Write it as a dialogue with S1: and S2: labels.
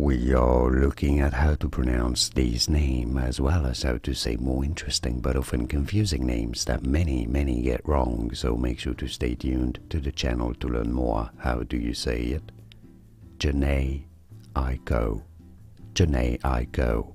S1: We are looking at how to pronounce these names as well as how to say more interesting but often confusing names that many, many get wrong, so make sure to stay tuned to the channel to learn more. How do you say it? Jhene Aiko. Jhene Aiko.